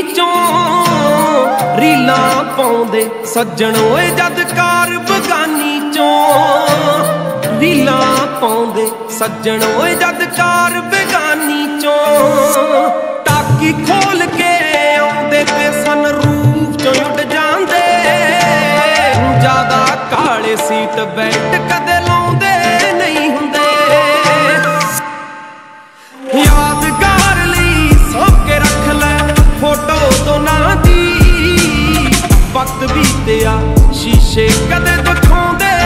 TV ਚੋਂ ਸੱਜਣ ਓਏ ਜਦ ਕਾਰ ਬਗਾਨੀ ਚੋਂ ਰੀਲਾਂ ਪਾਉਂਦੇ ਸੱਜਣ ਓਏ ਜਦ ਕਾਰ ਬਗਾਨੀ ਚੋਂ ਟਾਕੀ ਖੋਲ ਕੇ ਆਉਂਦੇ ਤੇ ਸਨ ਰੂਪ ਚੋਂ ਉੱਡ ਜਾਂਦੇ। ਜ਼ਿਆਦਾ ਕਾਲੇ ਸੀਟ ਬੈਠ ਕਦੇ ਜਾਂਦੇ ਆ ਸ਼ੀਸ਼ੇ ਕਦੇ ਦਿਖਾਉਂਦੇ